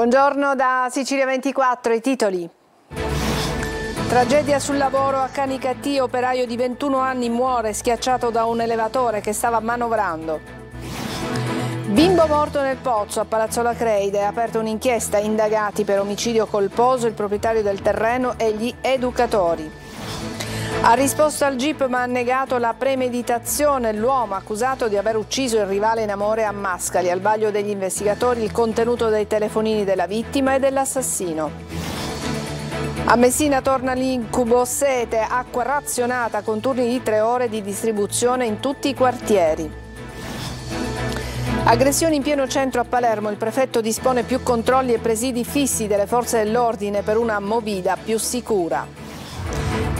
Buongiorno da Sicilia 24, i titoli. Tragedia sul lavoro a Canicattì, operaio di 21 anni muore schiacciato da un elevatore che stava manovrando. Bimbo morto nel pozzo a Palazzola Creide, aperta un'inchiesta, indagati per omicidio colposo il proprietario del terreno e gli educatori. Ha risposto al GIP ma ha negato la premeditazione. L'uomo accusato di aver ucciso il rivale in amore a Mascali. Al vaglio degli investigatori il contenuto dei telefonini della vittima e dell'assassino. A Messina torna l'incubo sete, acqua razionata con turni di tre ore di distribuzione in tutti i quartieri. Aggressioni in pieno centro a Palermo, il prefetto dispone più controlli e presidi fissi delle forze dell'ordine per una movida più sicura.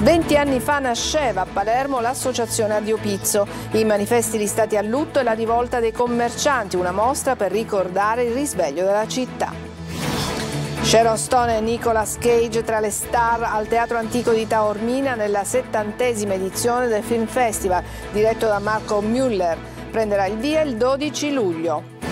20 anni fa nasceva a Palermo l'associazione Addio Pizzo, i manifesti di stati a lutto e la rivolta dei commercianti, una mostra per ricordare il risveglio della città. Sharon Stone e Nicolas Cage tra le star al Teatro Antico di Taormina nella settantesima edizione del Film Festival, diretto da Marco Müller. Prenderà il via il 12 luglio.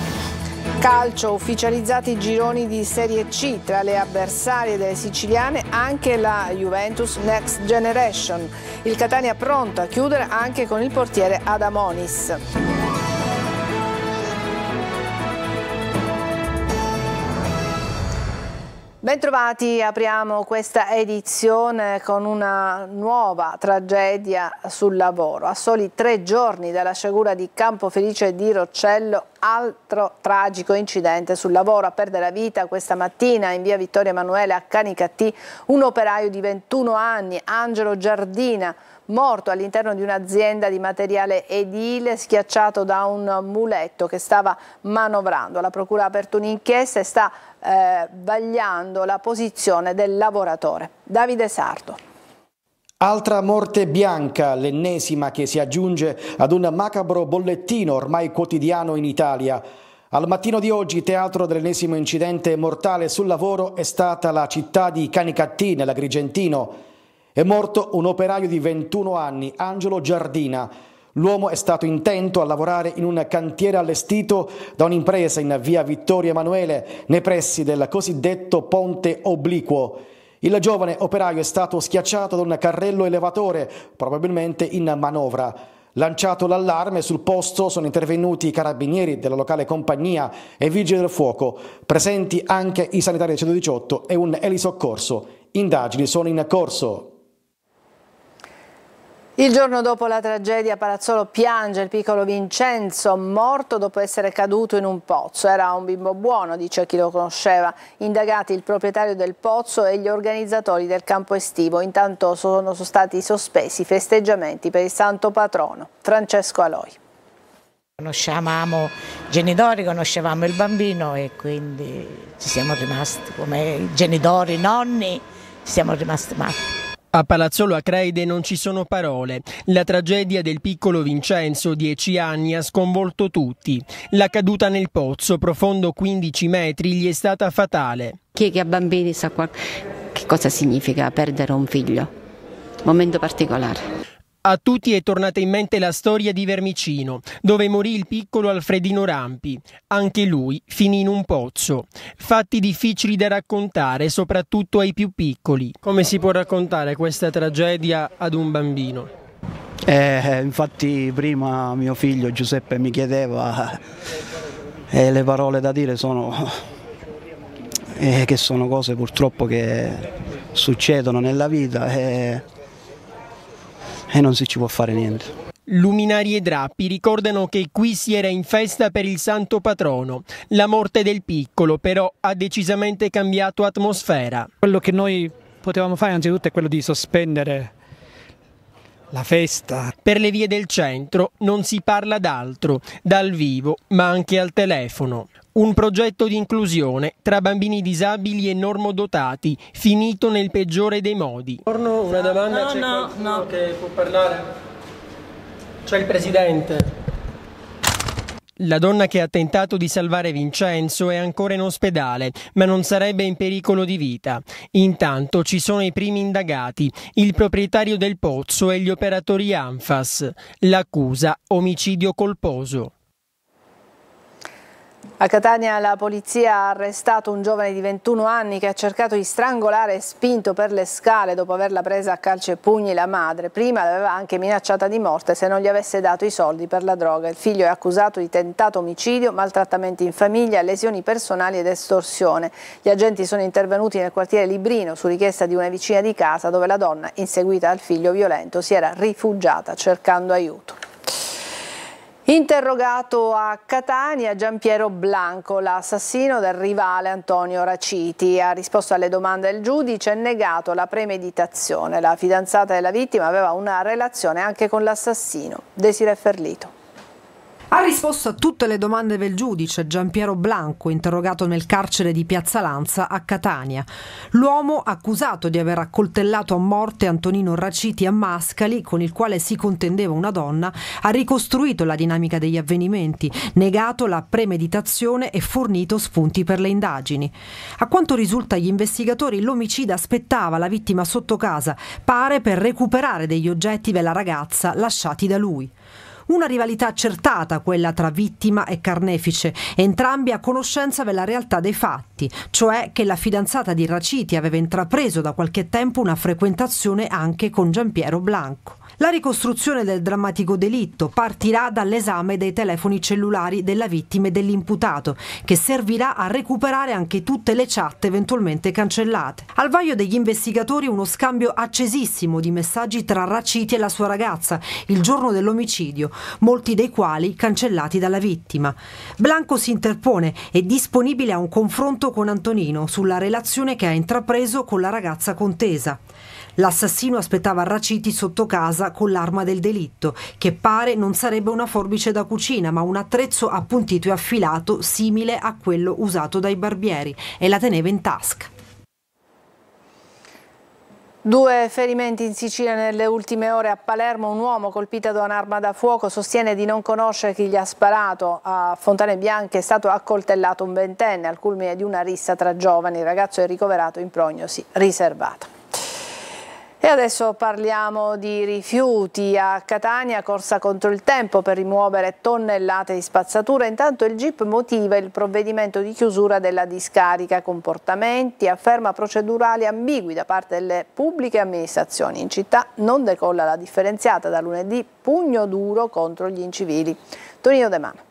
Calcio, ufficializzati i gironi di Serie C, tra le avversarie delle siciliane anche la Juventus Next Generation. Il Catania pronto a chiudere anche con il portiere Adamonis. Bentrovati, apriamo questa edizione con una nuova tragedia sul lavoro. A soli tre giorni dalla sciagura di Campo Felice di Roccello, altro tragico incidente sul lavoro. A perdere la vita questa mattina in via Vittorio Emanuele a Canicattì un operaio di 21 anni, Angelo Giardina, morto all'interno di un'azienda di materiale edile schiacciato da un muletto che stava manovrando. La Procura ha aperto un'inchiesta e sta eh, vagliando la posizione del lavoratore. Davide Sarto. Altra morte bianca, l'ennesima che si aggiunge ad un macabro bollettino ormai quotidiano in Italia. Al mattino di oggi, teatro dell'ennesimo incidente mortale sul lavoro, è stata la città di Canicattì, nell'Agrigentino. È morto un operaio di 21 anni, Angelo Giardina. L'uomo è stato intento a lavorare in un cantiere allestito da un'impresa in via Vittorio Emanuele, nei pressi del cosiddetto ponte obliquo. Il giovane operaio è stato schiacciato da un carrello elevatore, probabilmente in manovra. Lanciato l'allarme, sul posto sono intervenuti i carabinieri della locale compagnia e vigili del fuoco, presenti anche i sanitari del 118 e un elisoccorso. Indagini sono in corso. Il giorno dopo la tragedia Palazzolo piange il piccolo Vincenzo, morto dopo essere caduto in un pozzo. Era un bimbo buono, dice chi lo conosceva. Indagati il proprietario del pozzo e gli organizzatori del campo estivo. Intanto sono stati sospesi i festeggiamenti per il santo patrono, Francesco Aloi. Conoscevamo i genitori, conoscevamo il bambino e quindi ci siamo rimasti come genitori, nonni, siamo rimasti matti. A Palazzolo Acreide non ci sono parole. La tragedia del piccolo Vincenzo, 10 anni, ha sconvolto tutti. La caduta nel pozzo, profondo 15 metri, gli è stata fatale. Chi è che ha bambini sa che cosa significa perdere un figlio. Momento particolare. A tutti è tornata in mente la storia di Vermicino, dove morì il piccolo Alfredino Rampi. Anche lui finì in un pozzo. Fatti difficili da raccontare, soprattutto ai più piccoli. Come si può raccontare questa tragedia ad un bambino? Eh, infatti prima mio figlio Giuseppe mi chiedeva e eh, le parole da dire sono eh, che sono cose purtroppo che succedono nella vita. Eh, e non si ci può fare niente. Luminari e drappi ricordano che qui si era in festa per il santo patrono. La morte del piccolo però ha decisamente cambiato atmosfera. Quello che noi potevamo fare anzitutto è quello di sospendere la festa. Per le vie del centro non si parla d'altro, dal vivo ma anche al telefono. Un progetto di inclusione tra bambini disabili e normodotati, finito nel peggiore dei modi. Una domanda, no, no, no. che può parlare? C'è il presidente. La donna che ha tentato di salvare Vincenzo è ancora in ospedale, ma non sarebbe in pericolo di vita. Intanto ci sono i primi indagati, il proprietario del pozzo e gli operatori ANFAS. L'accusa omicidio colposo. A Catania la polizia ha arrestato un giovane di 21 anni che ha cercato di strangolare e spinto per le scale dopo averla presa a calci e pugni la madre. Prima l'aveva anche minacciata di morte se non gli avesse dato i soldi per la droga. Il figlio è accusato di tentato omicidio, maltrattamenti in famiglia, lesioni personali ed estorsione. Gli agenti sono intervenuti nel quartiere Librino su richiesta di una vicina di casa dove la donna, inseguita dal figlio violento, si era rifugiata cercando aiuto. Interrogato a Catania Giampiero Blanco, l'assassino del rivale Antonio Raciti. Ha risposto alle domande del giudice e negato la premeditazione. La fidanzata della vittima aveva una relazione anche con l'assassino. Desire Ferlito. Ha risposto a tutte le domande del giudice Giampiero Blanco, interrogato nel carcere di Piazza Lanza a Catania. L'uomo accusato di aver accoltellato a morte Antonino Raciti a Mascali, con il quale si contendeva una donna, ha ricostruito la dinamica degli avvenimenti, negato la premeditazione e fornito spunti per le indagini. A quanto risulta agli investigatori, l'omicida aspettava la vittima sotto casa, pare per recuperare degli oggetti della ragazza lasciati da lui. Una rivalità accertata, quella tra vittima e carnefice, entrambi a conoscenza della realtà dei fatti, cioè che la fidanzata di Raciti aveva intrapreso da qualche tempo una frequentazione anche con Giampiero Blanco. La ricostruzione del drammatico delitto partirà dall'esame dei telefoni cellulari della vittima e dell'imputato, che servirà a recuperare anche tutte le chat eventualmente cancellate. Al vaglio degli investigatori uno scambio accesissimo di messaggi tra Raciti e la sua ragazza il giorno dell'omicidio, molti dei quali cancellati dalla vittima. Blanco si interpone, è disponibile a un confronto con Antonino sulla relazione che ha intrapreso con la ragazza contesa. L'assassino aspettava Raciti sotto casa con l'arma del delitto, che pare non sarebbe una forbice da cucina, ma un attrezzo appuntito e affilato simile a quello usato dai barbieri, e la teneva in tasca. Due ferimenti in Sicilia nelle ultime ore a Palermo, un uomo colpito da un'arma da fuoco sostiene di non conoscere chi gli ha sparato, a Fontane Bianche è stato accoltellato un ventenne al culmine di una rissa tra giovani, il ragazzo è ricoverato in prognosi riservata. E adesso parliamo di rifiuti. A Catania corsa contro il tempo per rimuovere tonnellate di spazzatura. Intanto il GIP motiva il provvedimento di chiusura della discarica. Comportamenti, afferma procedurali ambigui da parte delle pubbliche amministrazioni. In città non decolla la differenziata da lunedì pugno duro contro gli incivili. Tonino De Mano.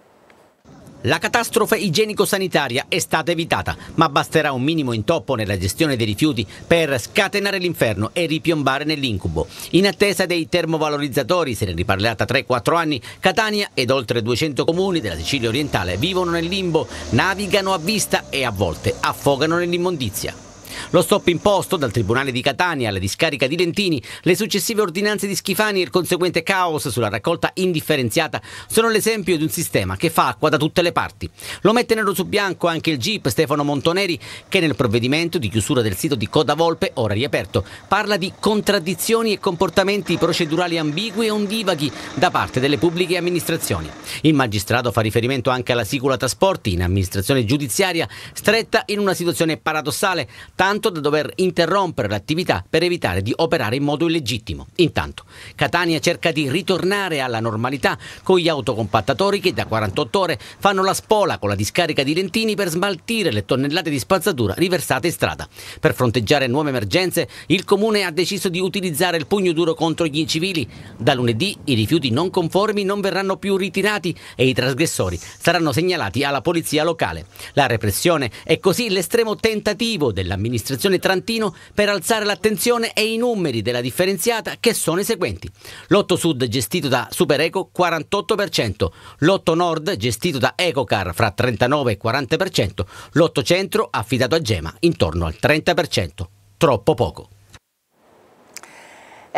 La catastrofe igienico-sanitaria è stata evitata, ma basterà un minimo intoppo nella gestione dei rifiuti per scatenare l'inferno e ripiombare nell'incubo. In attesa dei termovalorizzatori, se ne riparlerà tra 3-4 anni, Catania ed oltre 200 comuni della Sicilia orientale vivono nel limbo, navigano a vista e a volte affogano nell'immondizia. Lo stop imposto dal Tribunale di Catania alla discarica di Lentini, le successive ordinanze di Schifani e il conseguente caos sulla raccolta indifferenziata sono l'esempio di un sistema che fa acqua da tutte le parti. Lo mette nero su bianco anche il GIP Stefano Montoneri che nel provvedimento di chiusura del sito di Coda Volpe, ora riaperto, parla di contraddizioni e comportamenti procedurali ambigui e ondivaghi da parte delle pubbliche amministrazioni. Il magistrato fa riferimento anche alla Sicula Trasporti in amministrazione giudiziaria stretta in una situazione paradossale, tanto tanto da dover interrompere l'attività per evitare di operare in modo illegittimo. Intanto, Catania cerca di ritornare alla normalità con gli autocompattatori che da 48 ore fanno la spola con la discarica di Lentini per smaltire le tonnellate di spazzatura riversate in strada. Per fronteggiare nuove emergenze, il comune ha deciso di utilizzare il pugno duro contro gli incivili. Da lunedì i rifiuti non conformi non verranno più ritirati e i trasgressori saranno segnalati alla polizia locale. La repressione è così l'estremo tentativo dell'amministrazione dell'amministrazione Trantino per alzare l'attenzione e i numeri della differenziata che sono i seguenti. Lotto Sud gestito da Supereco 48%, Lotto Nord gestito da Ecocar fra 39 e 40%, Lotto Centro affidato a Gema intorno al 30%. Troppo poco.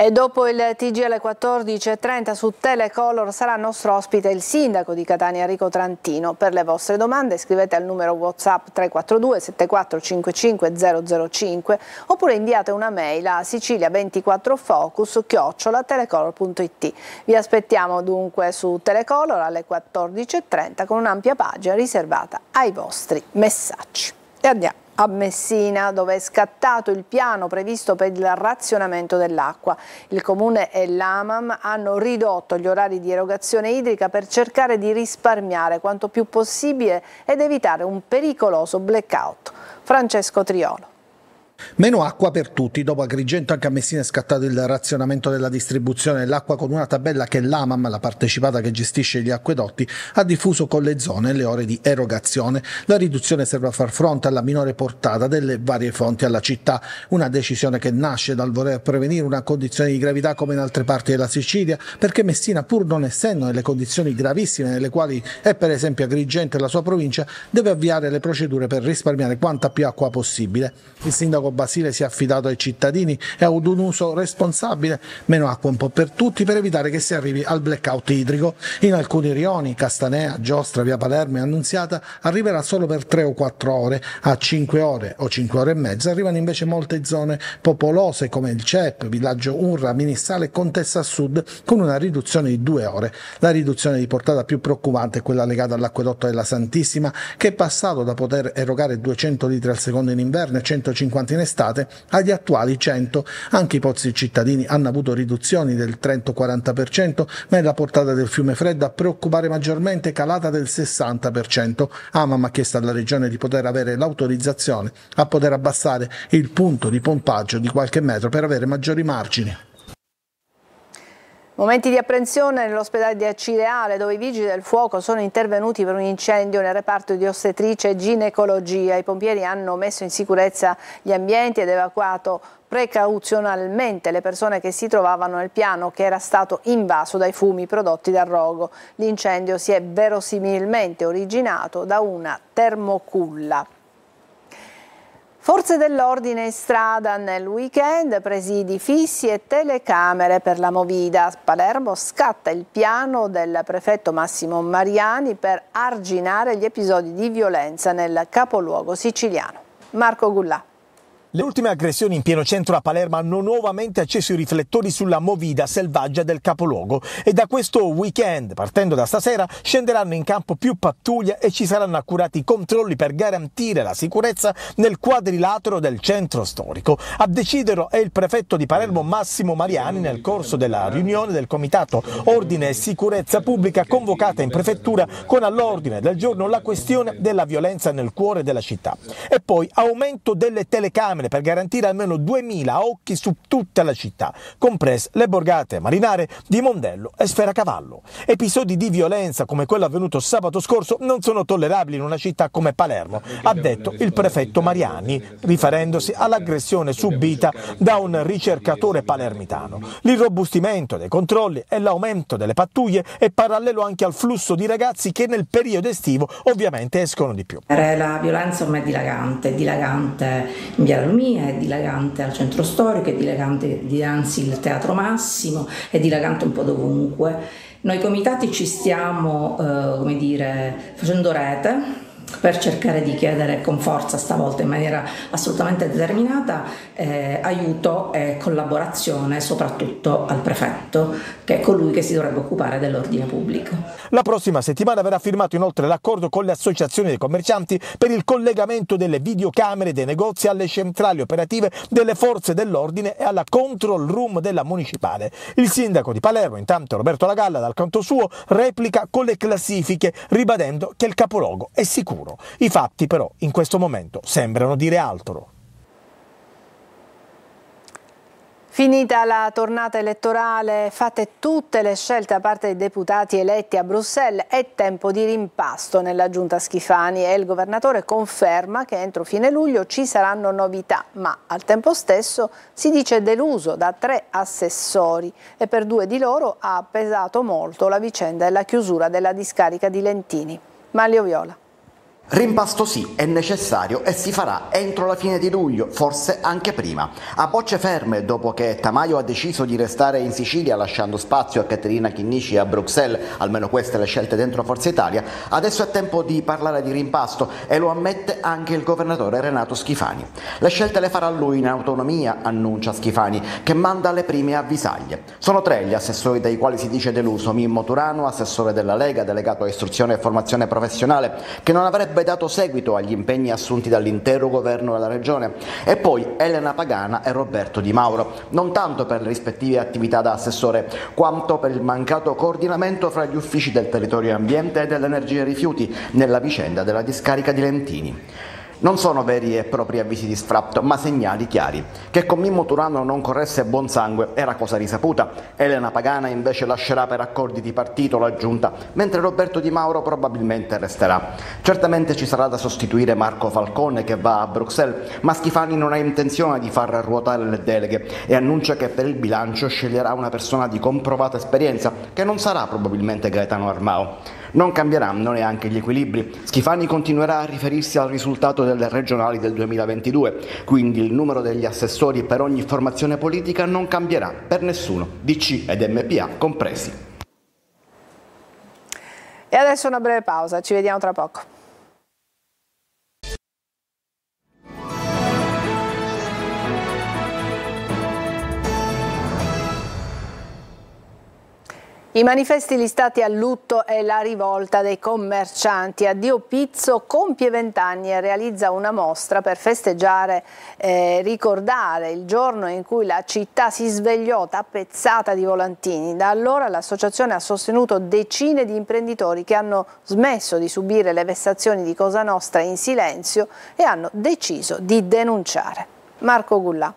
E dopo il TG alle 14.30 su Telecolor sarà nostro ospite il sindaco di Catania Enrico Trantino. Per le vostre domande scrivete al numero WhatsApp 342 7455 005 oppure inviate una mail a sicilia24focus chiocciolatelecolor.it. Vi aspettiamo dunque su Telecolor alle 14.30 con un'ampia pagina riservata ai vostri messaggi. E andiamo a Messina dove è scattato il piano previsto per il razionamento dell'acqua. Il Comune e l'AMAM hanno ridotto gli orari di erogazione idrica per cercare di risparmiare quanto più possibile ed evitare un pericoloso blackout. Francesco Triolo. Meno acqua per tutti. Dopo Agrigento anche a Messina è scattato il razionamento della distribuzione dell'acqua con una tabella che l'AMAM, la partecipata che gestisce gli acquedotti, ha diffuso con le zone e le ore di erogazione. La riduzione serve a far fronte alla minore portata delle varie fonti alla città. Una decisione che nasce dal voler prevenire una condizione di gravità come in altre parti della Sicilia, perché Messina, pur non essendo nelle condizioni gravissime nelle quali è per esempio Agrigento e la sua provincia, deve avviare le procedure per risparmiare quanta più acqua possibile. Il sindaco sindaco Basile si è affidato ai cittadini e ad un uso responsabile, meno acqua un po' per tutti per evitare che si arrivi al blackout idrico. In alcuni rioni, Castanea, Giostra, Via Palermo e Annunziata, arriverà solo per 3 o 4 ore, a 5 ore o 5 ore e mezza arrivano invece molte zone popolose come il CEP, Villaggio Unra, Minissale e Contessa Sud con una riduzione di 2 ore. La riduzione di portata più preoccupante è quella legata all'acquedotto della Santissima che è passato da poter erogare 200 litri al secondo in inverno e 150 in in estate agli attuali 100. Anche i pozzi cittadini hanno avuto riduzioni del 30-40%, ma è la portata del fiume Freddo a preoccupare maggiormente calata del 60%. Amam ha chiesto alla Regione di poter avere l'autorizzazione a poter abbassare il punto di pompaggio di qualche metro per avere maggiori margini. Momenti di apprensione nell'ospedale di Acireale dove i vigili del fuoco sono intervenuti per un incendio nel reparto di ostetrice e ginecologia. I pompieri hanno messo in sicurezza gli ambienti ed evacuato precauzionalmente le persone che si trovavano nel piano che era stato invaso dai fumi prodotti dal rogo. L'incendio si è verosimilmente originato da una termoculla. Forze dell'ordine in strada nel weekend, presidi fissi e telecamere per la Movida. Palermo scatta il piano del prefetto Massimo Mariani per arginare gli episodi di violenza nel capoluogo siciliano. Marco Gullà. Le ultime aggressioni in pieno centro a Palermo hanno nuovamente acceso i riflettori sulla movida selvaggia del capoluogo e da questo weekend, partendo da stasera, scenderanno in campo più pattuglie e ci saranno accurati controlli per garantire la sicurezza nel quadrilatero del centro storico. A deciderlo è il prefetto di Palermo Massimo Mariani nel corso della riunione del Comitato Ordine e Sicurezza Pubblica convocata in prefettura con all'ordine del giorno la questione della violenza nel cuore della città. E poi aumento delle telecamere telecamere per garantire almeno 2000 occhi su tutta la città, comprese le borgate marinare di Mondello e Sferacavallo. Episodi di violenza come quello avvenuto sabato scorso non sono tollerabili in una città come Palermo, ha detto il prefetto Mariani, riferendosi all'aggressione subita da un ricercatore palermitano. L'irrobustimento dei controlli e l'aumento delle pattuglie è parallelo anche al flusso di ragazzi che nel periodo estivo ovviamente escono di più. La violenza ormai è dilagante, dilagante in via Lumia, è dilagante al centro storico, è dilagante dinanzi il Teatro Massimo, è dilagante un po' dovunque. Noi comitati ci stiamo, eh, come dire, facendo rete per cercare di chiedere con forza, stavolta in maniera assolutamente determinata, eh, aiuto e collaborazione soprattutto al prefetto, che è colui che si dovrebbe occupare dell'ordine pubblico. La prossima settimana verrà firmato inoltre l'accordo con le associazioni dei commercianti per il collegamento delle videocamere dei negozi alle centrali operative delle forze dell'ordine e alla control room della municipale. Il sindaco di Palermo, intanto Roberto Lagalla, dal canto suo, replica con le classifiche, ribadendo che il capoluogo è sicuro futuro. I fatti però in questo momento sembrano dire altro. Finita la tornata elettorale, fatte tutte le scelte da parte dei deputati eletti a Bruxelles, è tempo di rimpasto nella giunta Schifani e il governatore conferma che entro fine luglio ci saranno novità, ma al tempo stesso si dice deluso da tre assessori e per due di loro ha pesato molto la vicenda della chiusura della discarica di Lentini. Maglio Viola. Rimpasto sì, è necessario e si farà entro la fine di luglio, forse anche prima. A bocce ferme, dopo che Tamaio ha deciso di restare in Sicilia lasciando spazio a Caterina Chinnici e a Bruxelles, almeno queste le scelte dentro Forza Italia, adesso è tempo di parlare di rimpasto e lo ammette anche il governatore Renato Schifani. Le scelte le farà lui in autonomia, annuncia Schifani, che manda le prime avvisaglie. Sono tre gli assessori dai quali si dice deluso, Mimmo Turano, assessore della Lega, delegato a istruzione e formazione professionale, che non avrebbe avrebbe dato seguito agli impegni assunti dall'intero governo della regione, e poi Elena Pagana e Roberto Di Mauro, non tanto per le rispettive attività da assessore, quanto per il mancato coordinamento fra gli uffici del territorio ambiente e dell'energia e rifiuti nella vicenda della discarica di Lentini. Non sono veri e propri avvisi di sfratto, ma segnali chiari. Che con Mimmo Turano non corresse buon sangue era cosa risaputa. Elena Pagana invece lascerà per accordi di partito la giunta, mentre Roberto Di Mauro probabilmente resterà. Certamente ci sarà da sostituire Marco Falcone che va a Bruxelles, ma Schifani non ha intenzione di far ruotare le deleghe e annuncia che per il bilancio sceglierà una persona di comprovata esperienza, che non sarà probabilmente Gaetano Armao. Non cambieranno neanche gli equilibri. Schifani continuerà a riferirsi al risultato delle regionali del 2022, quindi il numero degli assessori per ogni formazione politica non cambierà per nessuno, DC ed MPA compresi. E adesso una breve pausa, ci vediamo tra poco. I manifesti listati a lutto e la rivolta dei commercianti. Addio Pizzo compie vent'anni e realizza una mostra per festeggiare e ricordare il giorno in cui la città si svegliò tappezzata di volantini. Da allora l'associazione ha sostenuto decine di imprenditori che hanno smesso di subire le vessazioni di Cosa Nostra in silenzio e hanno deciso di denunciare. Marco Gullà.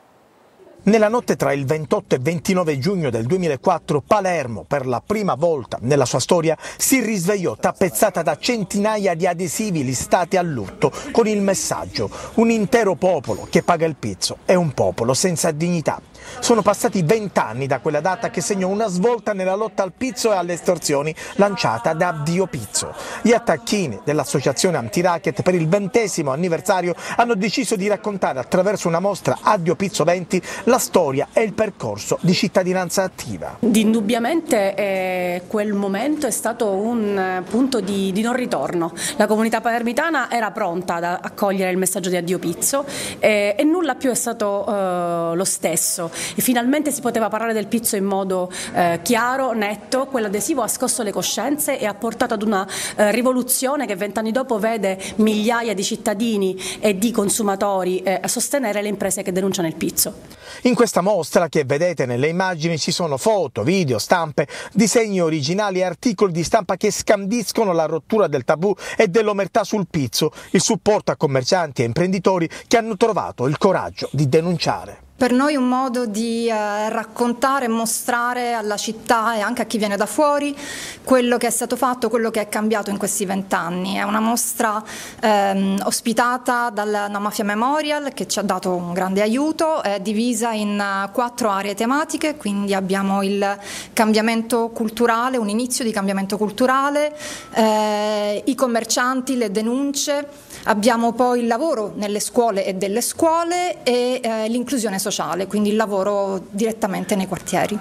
Nella notte tra il 28 e 29 giugno del 2004 Palermo, per la prima volta nella sua storia, si risvegliò tappezzata da centinaia di adesivi listati a lutto con il messaggio «Un intero popolo che paga il pizzo è un popolo senza dignità». Sono passati vent'anni da quella data che segnò una svolta nella lotta al pizzo e alle estorsioni lanciata da Dio Pizzo. Gli attacchini dell'associazione anti-racket per il ventesimo anniversario hanno deciso di raccontare attraverso una mostra Addio Pizzo 20 la storia e il percorso di cittadinanza attiva. Indubbiamente eh, quel momento è stato un eh, punto di, di, non ritorno. La comunità palermitana era pronta ad accogliere il messaggio di Addio Pizzo eh, e nulla più è stato eh, lo stesso e finalmente si poteva parlare del pizzo in modo eh, chiaro, netto, quell'adesivo ha scosso le coscienze e ha portato ad una eh, rivoluzione che vent'anni dopo vede migliaia di cittadini e di consumatori eh, a sostenere le imprese che denunciano il pizzo. In questa mostra che vedete nelle immagini ci sono foto, video, stampe, disegni originali e articoli di stampa che scandiscono la rottura del tabù e dell'omertà sul pizzo, il supporto a commercianti e imprenditori che hanno trovato il coraggio di denunciare per noi un modo di eh, raccontare mostrare alla città e anche a chi viene da fuori quello che è stato fatto, quello che è cambiato in questi vent'anni. È una mostra ehm, ospitata dal Mafia Memorial che ci ha dato un grande aiuto, è divisa in uh, quattro aree tematiche, quindi abbiamo il cambiamento culturale, un inizio di cambiamento culturale, eh, i commercianti, le denunce, abbiamo poi il lavoro nelle scuole e delle scuole e eh, l'inclusione sociale sociale, quindi il lavoro direttamente nei quartieri.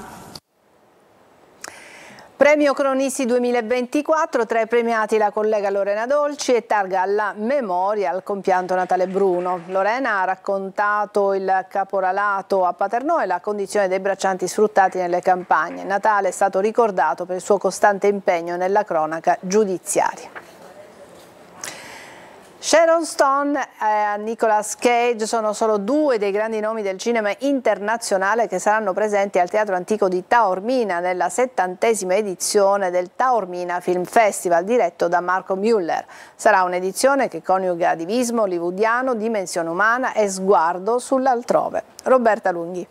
Premio Cronisti 2024, tra i premiati la collega Lorena Dolci e targa alla memoria al compianto Natale Bruno. Lorena ha raccontato il caporalato a Paternò e la condizione dei braccianti sfruttati nelle campagne. Natale è stato ricordato per il suo costante impegno nella cronaca giudiziaria. Sharon Stone e Nicolas Cage sono solo due dei grandi nomi del cinema internazionale che saranno presenti al Teatro Antico di Taormina nella settantesima edizione del Taormina Film Festival diretto da Marco Müller. Sarà un'edizione che coniuga divismo hollywoodiano, dimensione umana e sguardo sull'altrove. Roberta Lunghi.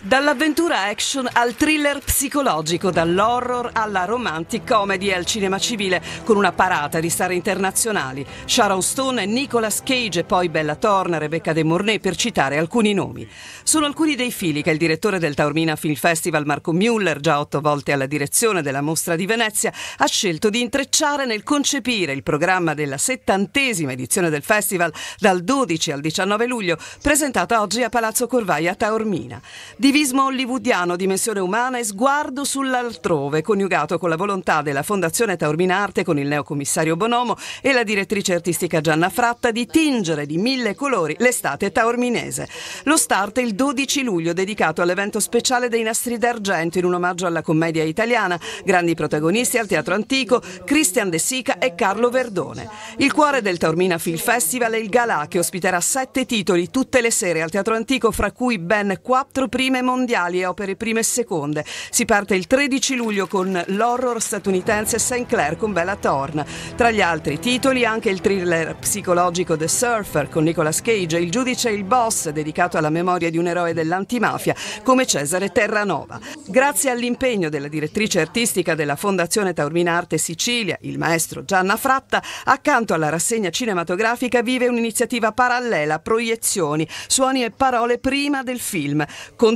Dall'avventura action al thriller psicologico, dall'horror alla romantic comedy e al cinema civile, con una parata di star internazionali, Sharon Stone, Nicolas Cage e poi Bella Thorne, Rebecca De Mornay, per citare alcuni nomi. Sono alcuni dei fili che il direttore del Taormina Film Festival, Marco Müller, già otto volte alla direzione della mostra di Venezia, ha scelto di intrecciare nel concepire il programma della settantesima edizione del festival dal 12 al 19 luglio, presentata oggi a Palazzo Corvaia a Taormina. Divismo hollywoodiano, dimensione umana e sguardo sull'altrove, coniugato con la volontà della Fondazione Taorminarte con il neocommissario Bonomo e la direttrice artistica Gianna Fratta di tingere di mille colori l'estate taorminese. Lo start è il 12 luglio dedicato all'evento speciale dei Nastri d'Argento in un omaggio alla commedia italiana. Grandi protagonisti al Teatro Antico, Christian De Sica e Carlo Verdone. Il cuore del Taormina Film Festival è il Galà che ospiterà sette titoli tutte le sere al Teatro Antico, fra cui ben quattro prime mondiali e opere prime e seconde. Si parte il 13 luglio con l'horror statunitense St. Clair con Bella Thorne. Tra gli altri titoli anche il thriller psicologico The Surfer con Nicolas Cage e Il giudice e il boss dedicato alla memoria di un eroe dell'antimafia come Cesare Terranova. Grazie all'impegno della direttrice artistica della Fondazione Taorminarte Sicilia, il maestro Gianna Fratta, accanto alla rassegna cinematografica vive un'iniziativa parallela, proiezioni, suoni e parole prima del film.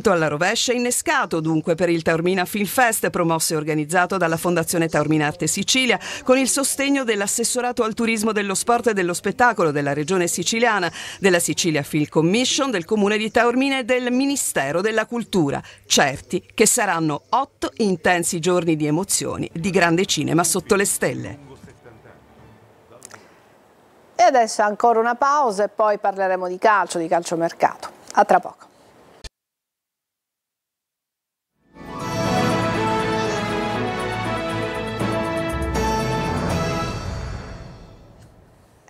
Conto alla rovescia innescato dunque per il Taormina Film Fest promosso e organizzato dalla Fondazione Taorminarte Sicilia con il sostegno dell'assessorato al turismo dello sport e dello spettacolo della regione siciliana, della Sicilia Film Commission, del comune di Taormina e del Ministero della Cultura, certi che saranno otto intensi giorni di emozioni, di grande cinema sotto le stelle. E adesso ancora una pausa e poi parleremo di calcio, di calciomercato. A tra poco.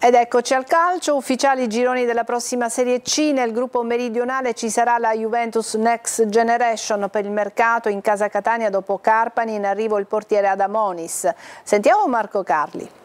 Ed eccoci al calcio, ufficiali gironi della prossima Serie C, nel gruppo meridionale ci sarà la Juventus Next Generation per il mercato in casa Catania dopo Carpani, in arrivo il portiere Adamonis. Sentiamo Marco Carli.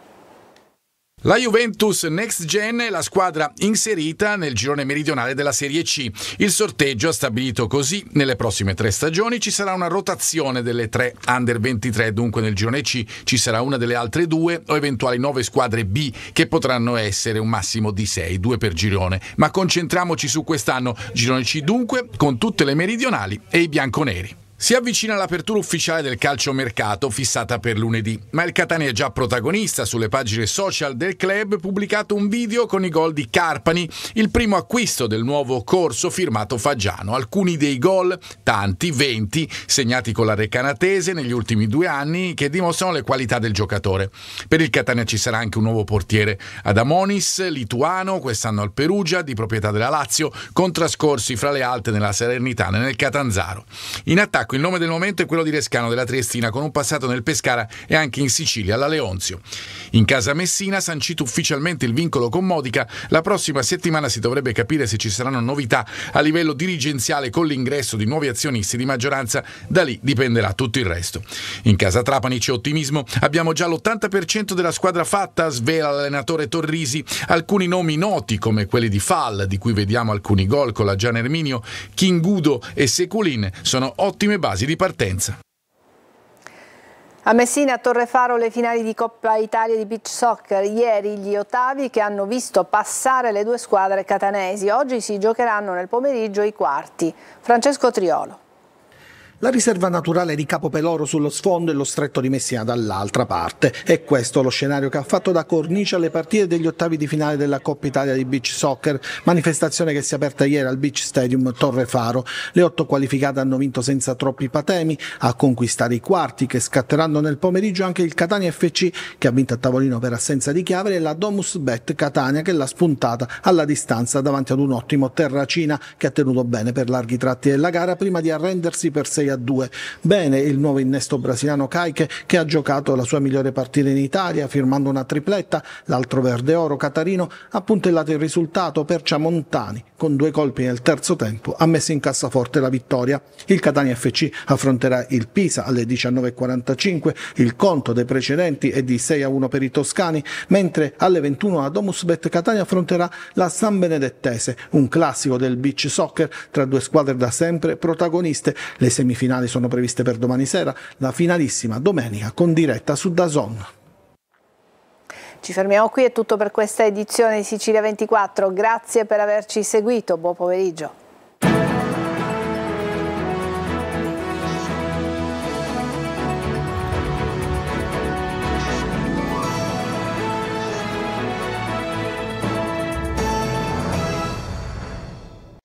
La Juventus Next Gen è la squadra inserita nel girone meridionale della Serie C. Il sorteggio ha stabilito così nelle prossime tre stagioni ci sarà una rotazione delle tre under 23, dunque nel girone C ci sarà una delle altre due o eventuali nove squadre B che potranno essere un massimo di sei, due per girone. Ma concentriamoci su quest'anno, girone C dunque, con tutte le meridionali e i bianconeri. Si avvicina l'apertura ufficiale del calciomercato fissata per lunedì, ma il Catania è già protagonista sulle pagine social del club pubblicato un video con i gol di Carpani, il primo acquisto del nuovo corso firmato Faggiano. Alcuni dei gol, tanti, 20, segnati con la Recanatese negli ultimi due anni che dimostrano le qualità del giocatore. Per il Catania ci sarà anche un nuovo portiere, Adamonis, lituano, quest'anno al Perugia, di proprietà della Lazio, con trascorsi fra le alte nella Salernitana e nel Catanzaro. In attacco attacco. Il nome del momento è quello di Rescano della Triestina, con un passato nel Pescara e anche in Sicilia, alla Leonzio. In casa Messina, sancito ufficialmente il vincolo con Modica, la prossima settimana si dovrebbe capire se ci saranno novità a livello dirigenziale con l'ingresso di nuovi azionisti di maggioranza, da lì dipenderà tutto il resto. In casa Trapani c'è ottimismo, abbiamo già l'80% della squadra fatta, svela l'allenatore Torrisi, alcuni nomi noti come quelli di Fall, di cui vediamo alcuni gol con la Gian Erminio, Kingudo e Seculin, sono ottime basi di partenza. A Messina a Torrefaro le finali di Coppa Italia di beach soccer, ieri gli ottavi che hanno visto passare le due squadre catanesi, oggi si giocheranno nel pomeriggio i quarti. Francesco Triolo. La riserva naturale di Capopeloro sullo sfondo e lo stretto di Messina dall'altra parte. È questo lo scenario che ha fatto da cornice alle partite degli ottavi di finale della Coppa Italia di Beach Soccer, manifestazione che si è aperta ieri al Beach Stadium Torrefaro. Le otto qualificate hanno vinto senza troppi patemi a conquistare i quarti che scatteranno nel pomeriggio anche il Catania FC che ha vinto a tavolino per assenza di chiave e la Domus Bet Catania che l'ha spuntata alla distanza davanti ad un ottimo Terracina che ha tenuto bene per larghi tratti della gara prima di arrendersi per 6 a 2. Bene il nuovo innesto brasiliano Caiche che ha giocato la sua migliore partita in Italia firmando una tripletta, l'altro verde oro Catarino ha puntellato il risultato per Ciamontani con due colpi nel terzo tempo ha messo in cassaforte la vittoria. Il Catania FC affronterà il Pisa alle 19.45, il conto dei precedenti è di 6 a 1 per i toscani, mentre alle 21 la Domusbet Catania affronterà la San Benedettese, un classico del beach soccer tra due squadre da sempre protagoniste. Le semifinali sono previste per domani sera, la finalissima domenica con diretta su Dazon. Ci fermiamo qui, è tutto per questa edizione di Sicilia 24, grazie per averci seguito, buon pomeriggio.